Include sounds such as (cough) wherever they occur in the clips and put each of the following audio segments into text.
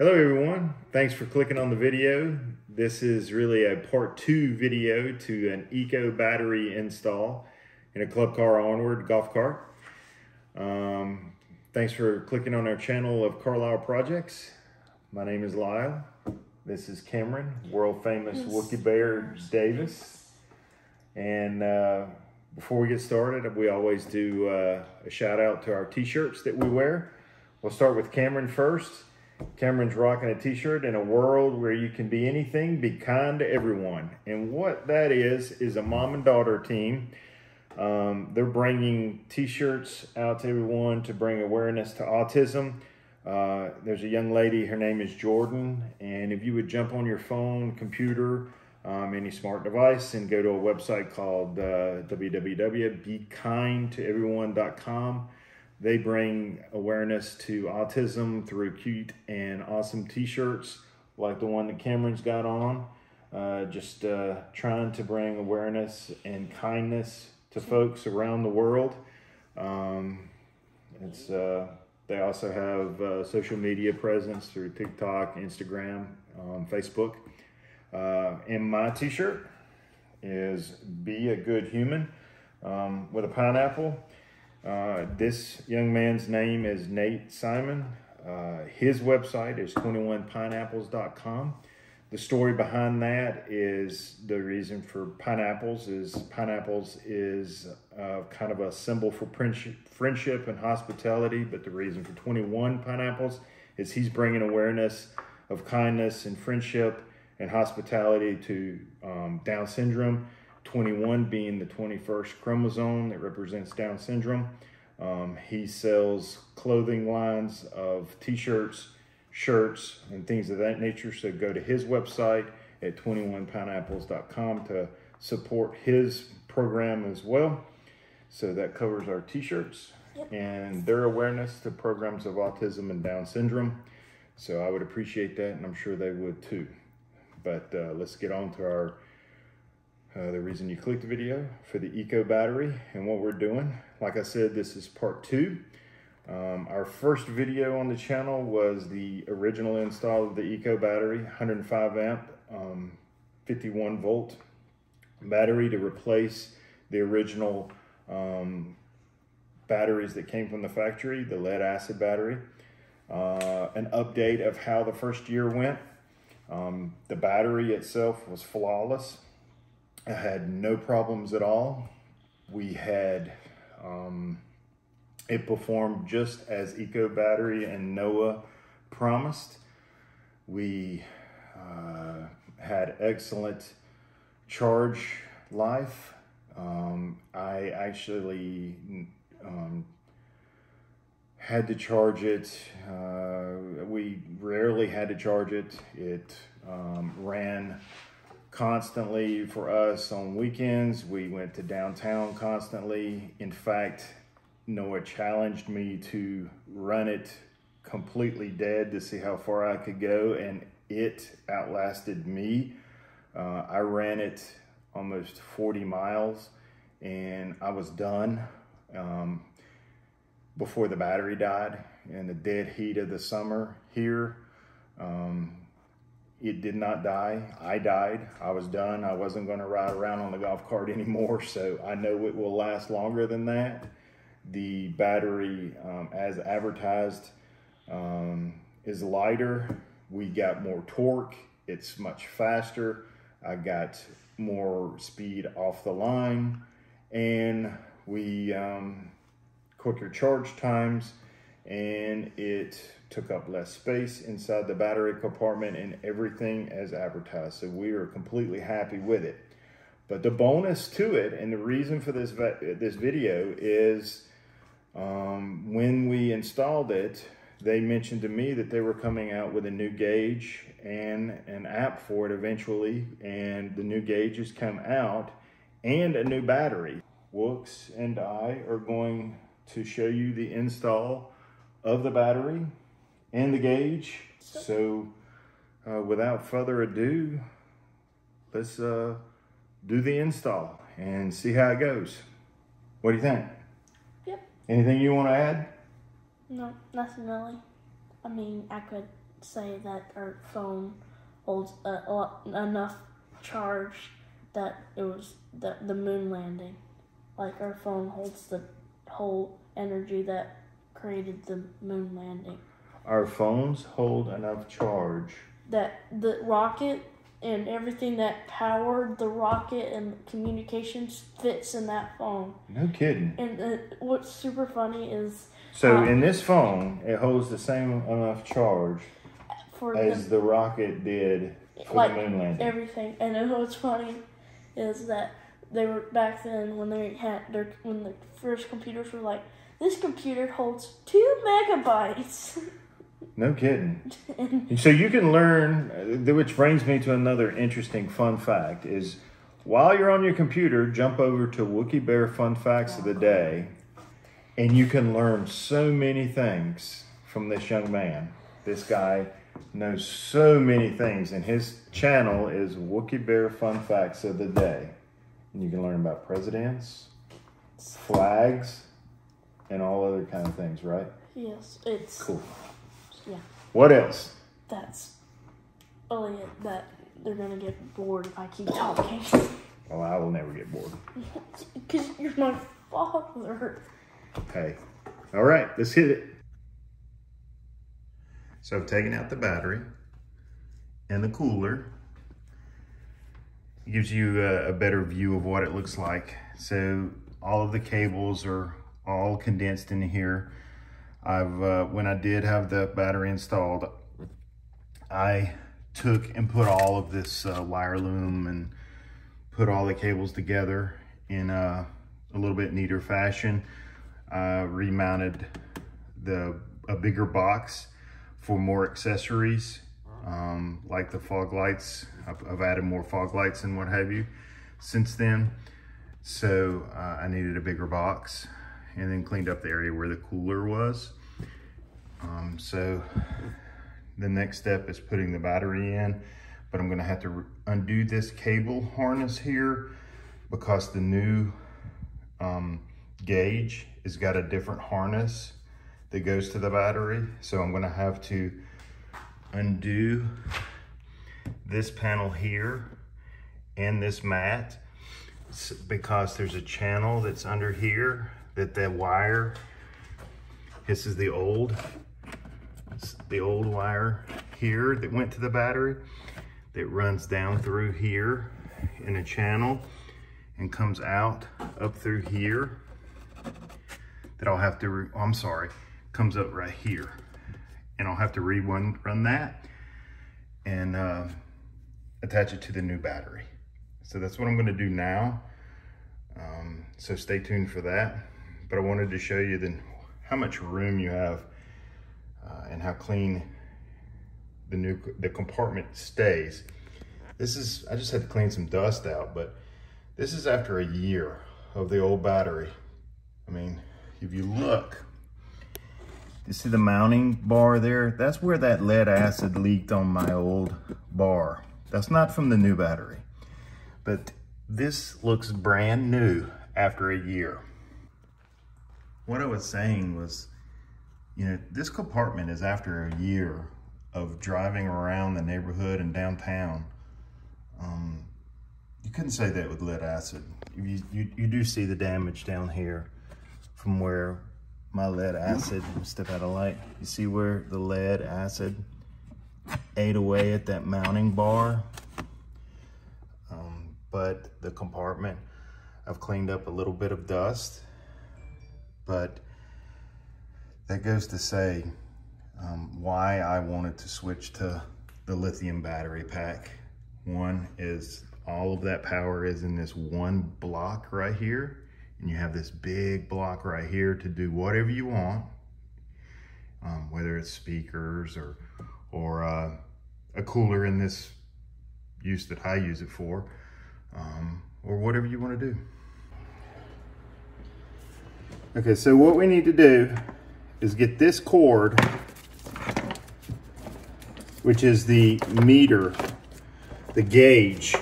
Hello everyone, thanks for clicking on the video. This is really a part two video to an eco battery install in a club car onward golf cart. Um, thanks for clicking on our channel of Karlyle Projects. My name is Lyle. This is Cameron, world famous Wookie Bear Davis. And uh, before we get started, we always do uh, a shout out to our t-shirts that we wear. We'll start with Cameron first. Cameron's rocking a t-shirt in a world where you can be anything, be kind to everyone. And what that is, is a mom and daughter team. Um, they're bringing t-shirts out to everyone to bring awareness to autism. Uh, there's a young lady, her name is Jordan. And if you would jump on your phone, computer, um, any smart device and go to a website called uh, www.bekindtoeveryone.com. They bring awareness to autism through cute and awesome t-shirts like the one that Cameron's got on. Uh, just uh, trying to bring awareness and kindness to folks around the world. Um, it's uh, they also have uh, social media presence through TikTok, Instagram, um, Facebook. Uh, and my t-shirt is Be a Good Human um, with a pineapple. Uh, this young man's name is Nate Simon. Uh, his website is 21pineapples.com. The story behind that is the reason for pineapples is pineapples is uh, kind of a symbol for friendship and hospitality, but the reason for 21 pineapples is he's bringing awareness of kindness and friendship and hospitality to um, Down syndrome, 21 being the 21st chromosome that represents Down syndrome. Um, he sells clothing lines of t-shirts, shirts, and things of that nature. So go to his website at 21pineapples.com to support his program as well. So that covers our t-shirts yep. and their awareness to programs of autism and Down syndrome. So I would appreciate that, and I'm sure they would too. But uh, let's get on to our uh, the reason you clicked the video for the Eco battery and what we're doing. Like I said, this is part two. Um, our first video on the channel was the original install of the Eco battery, 105 amp, um, 51 volt battery to replace the original um, batteries that came from the factory, the lead acid battery. Uh, an update of how the first year went um, the battery itself was flawless. I had no problems at all. We had, um, it performed just as Eco Battery and Noah promised. We uh, had excellent charge life. Um, I actually um, had to charge it. Uh, we rarely had to charge it. It um, ran constantly for us on weekends. We went to downtown constantly. In fact, Noah challenged me to run it completely dead to see how far I could go, and it outlasted me. Uh, I ran it almost 40 miles and I was done. Um, before the battery died in the dead heat of the summer here. Um, it did not die. I died. I was done. I wasn't going to ride around on the golf cart (laughs) anymore, so I know it will last longer than that. The battery, um, as advertised, um, is lighter. We got more torque. It's much faster. I got more speed off the line, and we um, quicker charge times, and it took up less space inside the battery compartment and everything as advertised. So we are completely happy with it. But the bonus to it, and the reason for this, this video is um, when we installed it, they mentioned to me that they were coming out with a new gauge and an app for it eventually. And the new gauge has come out and a new battery. Wooks and I are going to show you the install of the battery and the gauge. So uh, without further ado, let's uh, do the install and see how it goes. What do you think? Yep. Anything you want to add? No, nothing really. I mean, I could say that our phone holds a, a lot, enough charge that it was the the moon landing. Like our phone holds the whole energy that created the moon landing. Our phones hold enough charge. That the rocket and everything that powered the rocket and communications fits in that phone. No kidding. And uh, what's super funny is So Um, in this phone, it holds the same enough charge for as the, the rocket did for like the moon landing. everything. And what's funny is that they were back then when they had their when the first computers were like, this computer holds two megabytes. No kidding. (laughs) so you can learn, uh, which brings me to another interesting fun fact is while you're on your computer, jump over to Wookie Bear Fun Facts of the Day, and you can learn so many things from this young man. This guy knows so many things, and his channel is Wookie Bear Fun Facts of the Day. And you can learn about presidents, flags, and all other kind of things, right? yes, it's Cool. yeah. What else? That's only it that they're gonna get bored if I keep talking. Well, (laughs) oh, I will never get bored. (laughs) Cause you're my father. Okay. All right, let's hit it. So I've taken out the battery and the cooler. It gives you a, a better view of what it looks like. So all of the cables are all condensed in here. I've, uh, when I did have the battery installed, I took and put all of this uh, wire loom and put all the cables together in a, a little bit neater fashion. Uh, remounted the a bigger box for more accessories, um, like the fog lights. I've, I've added more fog lights and what have you since then. So uh, I needed a bigger box and then cleaned up the area where the cooler was. Um, so the next step is putting the battery in, but I'm gonna have to undo this cable harness here because the new um, gauge has got a different harness that goes to the battery. So I'm gonna have to undo this panel here and this mat because there's a channel that's under here that that wire, this is the old, the old wire here that went to the battery that runs down through here in a channel and comes out up through here that I'll have to, re I'm sorry, comes up right here. And I'll have to rerun run that and uh, attach it to the new battery. So that's what I'm gonna do now. Um, so stay tuned for that. But I wanted to show you then how much room you have uh, and how clean the new the compartment stays. This is, I just had to clean some dust out, but this is after a year of the old battery. I mean, if you look, you see the mounting bar there? That's where that lead acid leaked on my old bar. That's not from the new battery. But this looks brand new after a year. What I was saying was, you know, this compartment is after a year of driving around the neighborhood and downtown. Um, you couldn't say that with lead acid. You, you, you do see the damage down here from where my lead acid, step out of light, you see where the lead acid ate away at that mounting bar. Um, but the compartment, I've cleaned up a little bit of dust, but that goes to say um, why I wanted to switch to the lithium battery pack. One is all of that power is in this one block right here. And you have this big block right here to do whatever you want. Um, whether it's speakers or, or uh, a cooler in this use that I use it for, um, or whatever you want to do. Okay, so what we need to do is get this cord, which is the meter, the gauge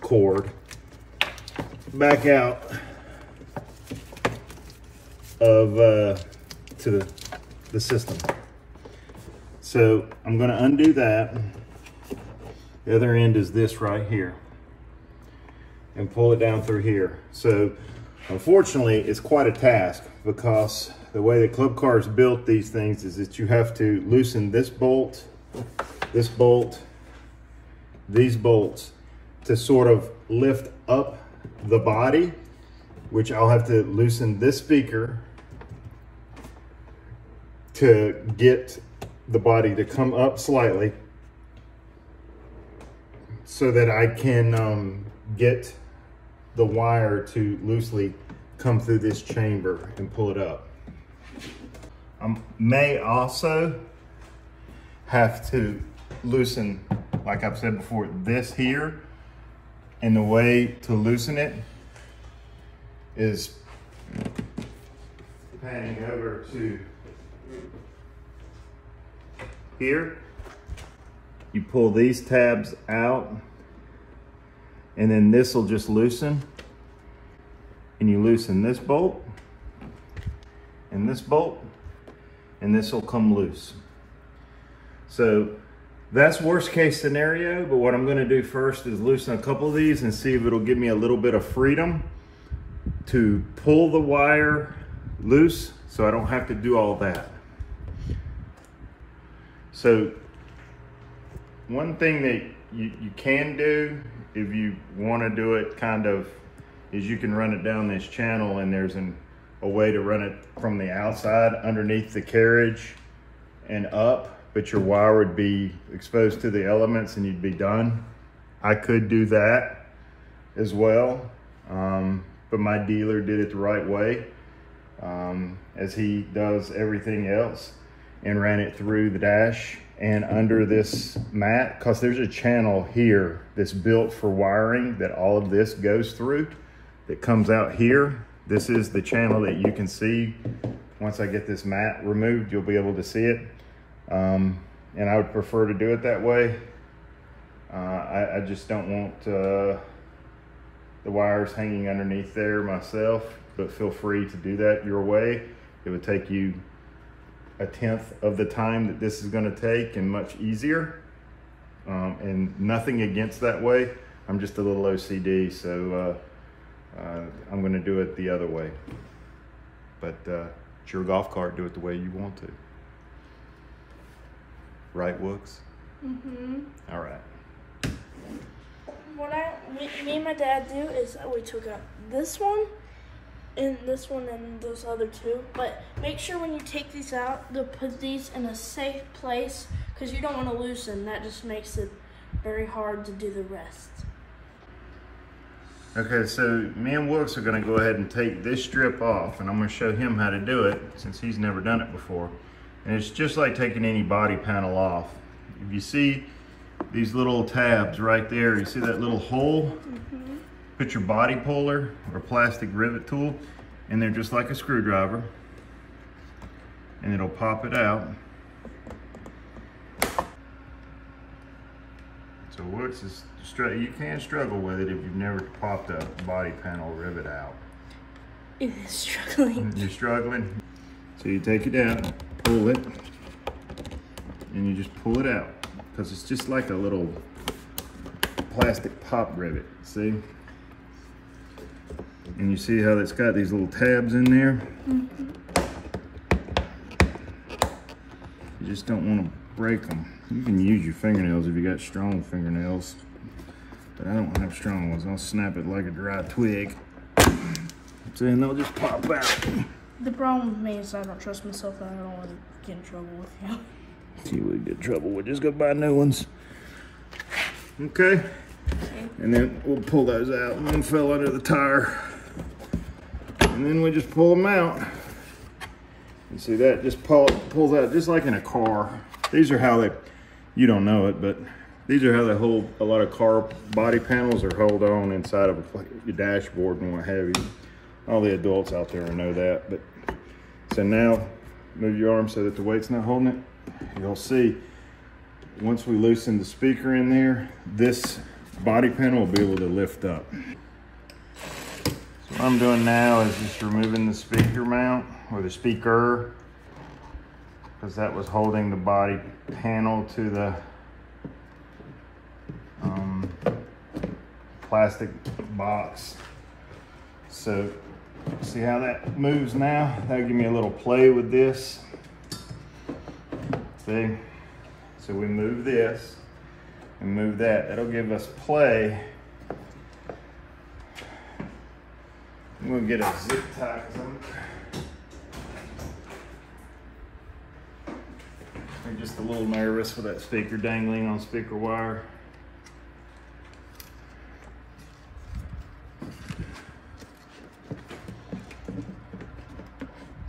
cord, back out of uh, to the, the system. So I'm gonna undo that. The other end is this right here. And pull it down through here. So unfortunately, it's quite a task because the way the club cars built these things is that you have to loosen this bolt, this bolt, these bolts to sort of lift up the body, which I'll have to loosen this speaker to get the body to come up slightly so that I can um, get the wire to loosely come through this chamber and pull it up. I may also have to loosen, like I've said before, this here. And the way to loosen it is panning over to here. You pull these tabs out and then this will just loosen and you loosen this bolt and this bolt and this will come loose. So that's worst case scenario, but what I'm gonna do first is loosen a couple of these and see if it'll give me a little bit of freedom to pull the wire loose so I don't have to do all that. So one thing that you, you can do if you want to do it kind of is you can run it down this channel and there's an, a way to run it from the outside underneath the carriage and up but your wire would be exposed to the elements and you'd be done. I could do that as well um, but my dealer did it the right way um, as he does everything else and ran it through the dash and under this mat because there's a channel here that's built for wiring that all of this goes through that comes out here. This is the channel that you can see. Once I get this mat removed you'll be able to see it. Um, and I would prefer to do it that way. Uh, I, I, just don't want uh, the wires hanging underneath there myself but feel free to do that your way. It would take you a tenth of the time that this is going to take and much easier. Um, and nothing against that way. I'm just a little OCD, so uh, uh, I'm going to do it the other way. But uh, it's your golf cart. Do it the way you want to. Right, Wooks? Mm-hmm. All right. What I me, me and my dad do is we took out this one in this one and those other two. But make sure when you take these out to put these in a safe place because you don't want to loosen. That just makes it very hard to do the rest. Okay, so me and Wooks are gonna go ahead and take this strip off and I'm gonna show him how to do it since he's never done it before. And it's just like taking any body panel off. If you see these little tabs right there, you see that little hole? Mm -hmm. Put your body puller or plastic rivet tool in there just like a screwdriver and it'll pop it out. So what's this, you can struggle with it if you've never popped a body panel rivet out. Is struggling. You're struggling? So you take it out, pull it, and you just pull it out because it's just like a little plastic pop rivet, see? And you see how it's got these little tabs in there? Mm -hmm. You just don't want to break them. You can use your fingernails if you got strong fingernails. But I don't have strong ones. I'll snap it like a dry twig. So then they'll just pop out. The problem with me is I don't trust myself and I don't want to get in trouble with you. See, we get in trouble. We'll just go buy new ones. Okay. okay. And then we'll pull those out. One fell under the tire. And then we just pull them out. You see that just pull, pulls out just like in a car. These are how they, you don't know it, but these are how they hold a lot of car body panels or hold on inside of a, your dashboard and what have you. All the adults out there know that. But so now move your arm so that the weight's not holding it. You'll see once we loosen the speaker in there, this body panel will be able to lift up. What I'm doing now is just removing the speaker mount or the speaker. because that was holding the body panel to the um, plastic box. So see how that moves now? That'll give me a little play with this. See? So we move this and move that. That'll give us play. Gonna get a zip tie. I'm just a little nervous with that speaker dangling on speaker wire.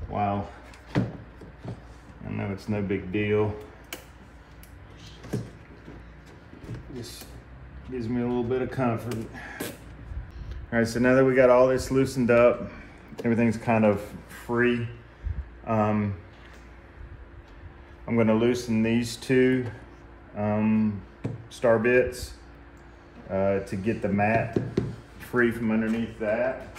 Wow. I know it's no big deal. Just gives me a little bit of comfort. All right, so now that we got all this loosened up, everything's kind of free. Um, I'm gonna loosen these two um, star bits uh, to get the mat free from underneath that.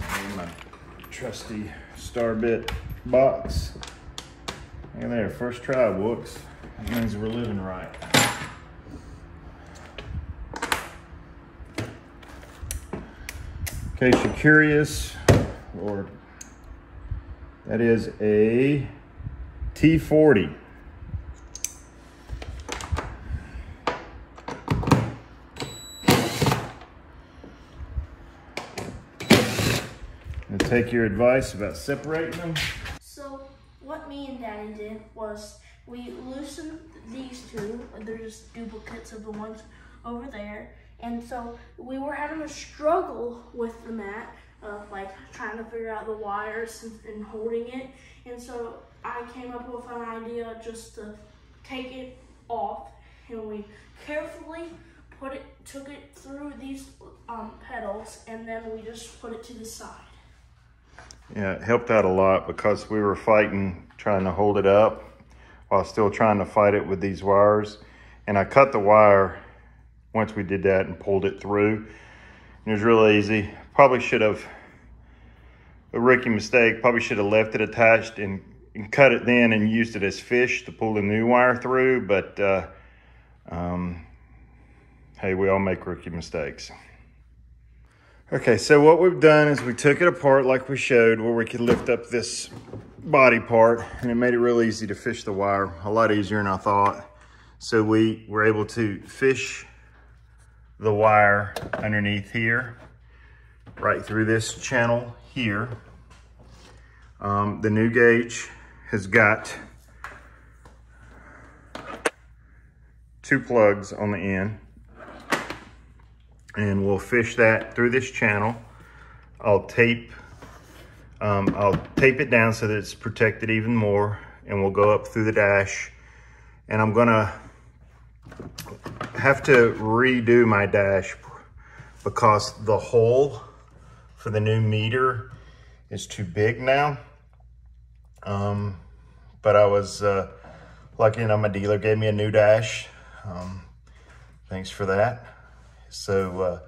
And my trusty star bit box. Look at there, first try, Wooks. That means we're living right. In case you're curious, or that is a T40. And take your advice about separating them. So what me and Daddy did was we loosened these two. They're just duplicates of the ones over there. And so we were having a struggle with the mat of like trying to figure out the wires and, holding it. And so I came up with an idea just to take it off and we carefully put it, took it through these um, pedals and then we just put it to the side. Yeah, it helped out a lot because we were fighting trying to hold it up while still trying to fight it with these wires. And I cut the wire once we did that and pulled it through. It was really easy. Probably should have, a rookie mistake, probably should have left it attached and, and, cut it then and used it as fish to pull the new wire through. But uh, um, hey, we all make rookie mistakes. Okay, so what we've done is we took it apart like we showed where we could lift up this body part and it made it real easy to fish the wire, a lot easier than I thought. So we were able to fish the wire underneath here, right through this channel here. Um, the new gauge has got two plugs on the end and we'll fish that through this channel. I'll tape, um, I'll tape it down so that it's protected even more and we'll go up through the dash and I'm gonna have to redo my dash because the hole for the new meter is too big now. Um, but I was uh, lucky enough, my dealer gave me a new dash. Um, thanks for that. So uh,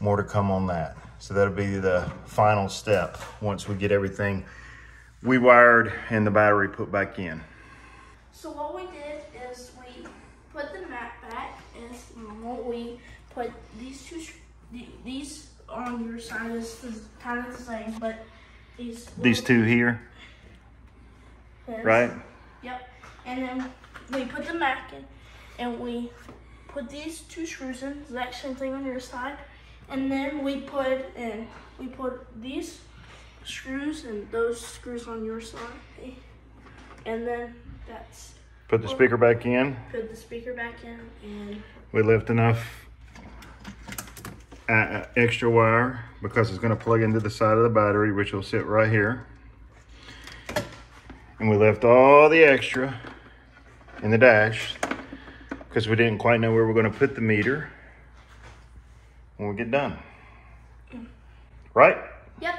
more to come on that. So that'll be the final step once we get everything we wired and the battery put back in. So what we did put the mat back normal. We put these two, these on your side is kind of the same, but these. These two here, right? Yep. And then we put the mat in, and we put these two screws in, exact same thing on your side. And then we put in, we put these screws and those screws on your side. And then that's. Put the speaker back in. Put the speaker back in and. We left enough uh, extra wire because it's going to plug into the side of the battery, which will sit right here. And we left all the extra in the dash because we didn't quite know where we are going to put the meter when we get done. Right? Yep.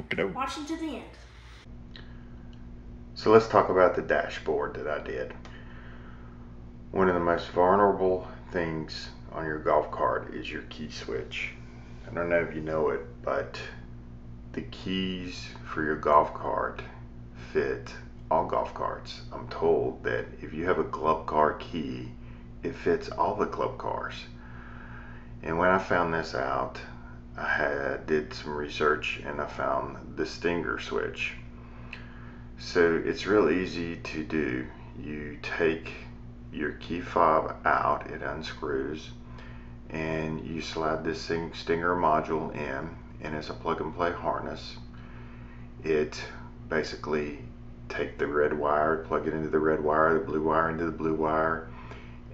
Okay. Watching to the end. So let's talk about the dashboard that I did. One of the most vulnerable things on your golf cart is your key switch. I don't know if you know it, but the keys for your golf cart fit all golf carts. I'm told that if you have a club car key, it fits all the club cars. And when I found this out, I had, did some research and I found the Stinger switch. So it's real easy to do. You take your key fob out, it unscrews, and you slide this Stinger module in, and it's a plug and play harness. It basically take the red wire, plug it into the red wire, the blue wire into the blue wire,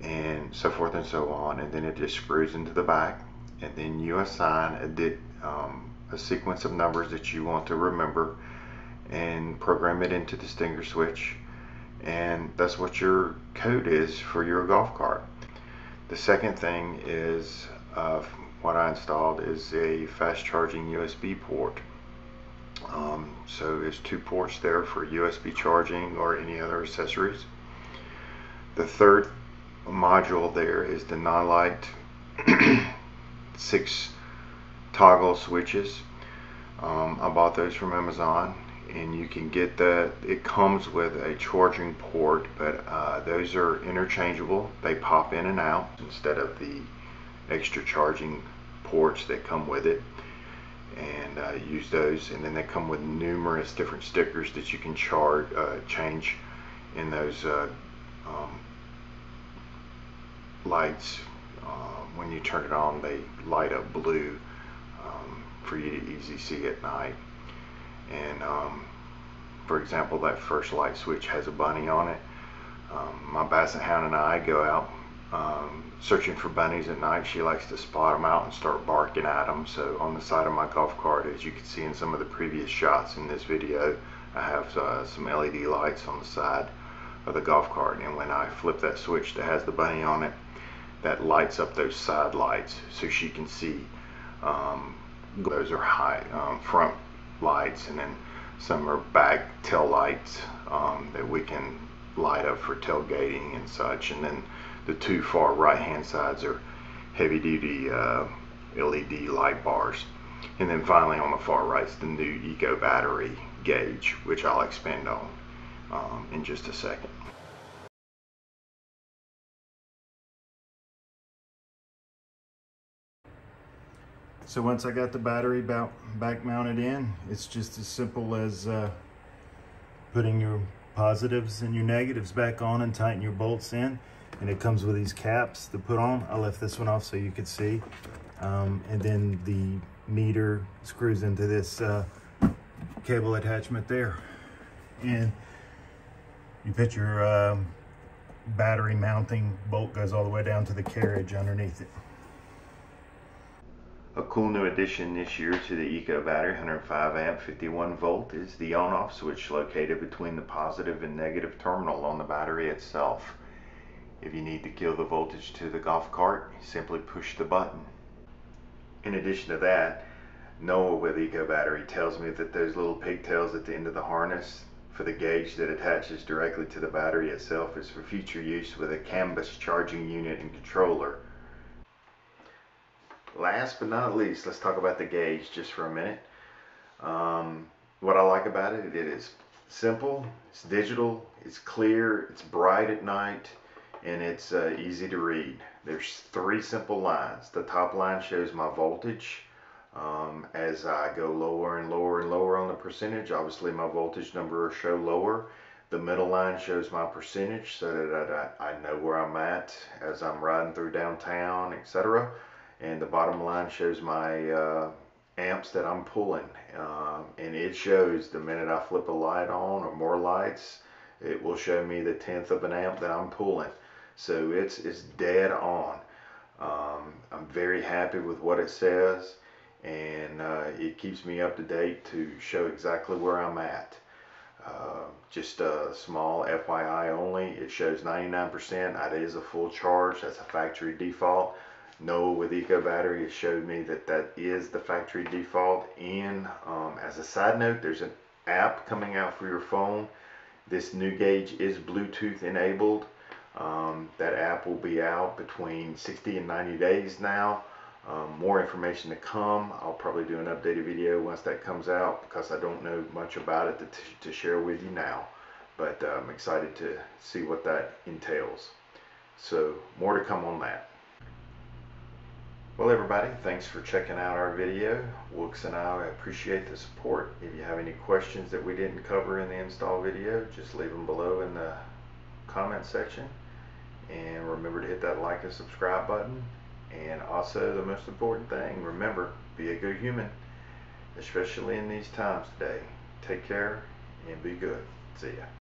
and so forth and so on. And then it just screws into the back. And then you assign a, um, a sequence of numbers that you want to remember and program it into the Stinger switch. And that's what your code is for your golf cart. The second thing is uh, what I installed is a fast charging USB port. Um, so there's two ports there for USB charging or any other accessories. The third module there is the Nilight (clears throat) six toggle switches. Um, I bought those from Amazon and you can get that. It comes with a charging port but uh, those are interchangeable. They pop in and out instead of the extra charging ports that come with it. And uh, use those and then they come with numerous different stickers that you can charge uh, change in those uh, um, lights. Uh, when you turn it on they light up blue um, for you to easily see at night and um, for example that first light switch has a bunny on it. Um, my basset hound and I go out um, searching for bunnies at night. She likes to spot them out and start barking at them so on the side of my golf cart as you can see in some of the previous shots in this video I have uh, some LED lights on the side of the golf cart. And when I flip that switch that has the bunny on it that lights up those side lights so she can see um, those are high um, front lights and then some are back tail lights um, that we can light up for tailgating and such. And then the two far right hand sides are heavy duty uh, LED light bars. And then finally on the far right is the new eco battery gauge which I'll expand on um, in just a second So once I got the battery back mounted in, it's just as simple as uh, putting your positives and your negatives back on and tighten your bolts in. And it comes with these caps to put on. I left this one off so you could see. Um, and then the meter screws into this uh, cable attachment there. And you put your um, battery mounting bolt goes all the way down to the carriage underneath it. A cool new addition this year to the Eco battery, 105 amp, 51 volt, is the on-off switch located between the positive and negative terminal on the battery itself. If you need to kill the voltage to the golf cart, simply push the button. In addition to that, Noah with Eco Battery tells me that those little pigtails at the end of the harness for the gauge that attaches directly to the battery itself is for future use with a CAN bus charging unit and controller last but not least, let's talk about the gauge just for a minute. Um, what I like about it, it is simple, it's digital, it's clear, it's bright at night, and it's uh, easy to read. There's three simple lines. The top line shows my voltage. Um, as I go lower and lower and lower on the percentage, obviously my voltage number will show lower. The middle line shows my percentage so that I, I know where I'm at as I'm riding through downtown, etc and the bottom line shows my uh, amps that I'm pulling um, and it shows the minute I flip a light on or more lights it will show me the tenth of an amp that I'm pulling. So it's it's dead on. Um, I'm very happy with what it says and uh, it keeps me up to date to show exactly where I'm at. Uh, just a small FYI only. It shows 99% that is a full charge. That's a factory default Noah with Eco Battery has showed me that that is the factory default. And um, as a side note, there's an app coming out for your phone. This new gauge is Bluetooth enabled. Um, that app will be out between 60 and 90 days now. Um, more information to come. I'll probably do an updated video once that comes out because I don't know much about it to, to share with you now. But uh, I'm excited to see what that entails. So more to come on that. Well everybody, thanks for checking out our video. Wooks and I appreciate the support. If you have any questions that we didn't cover in the install video, just leave them below in the comment section. And remember to hit that like and subscribe button. And also the most important thing, remember, be a good human, especially in these times today. Take care and be good. See ya.